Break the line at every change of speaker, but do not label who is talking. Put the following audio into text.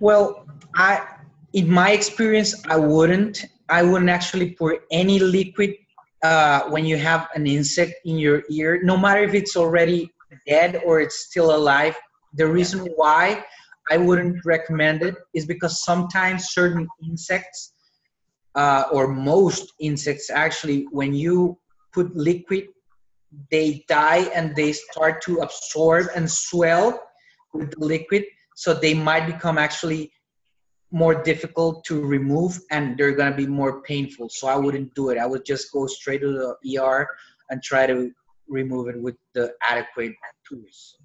Well, I, in my experience, I wouldn't. I wouldn't actually pour any liquid uh, when you have an insect in your ear, no matter if it's already dead or it's still alive. The reason why I wouldn't recommend it is because sometimes certain insects, uh, or most insects actually, when you put liquid, they die and they start to absorb and swell with the liquid. So they might become actually more difficult to remove and they're going to be more painful. So I wouldn't do it. I would just go straight to the ER and try to remove it with the adequate tools.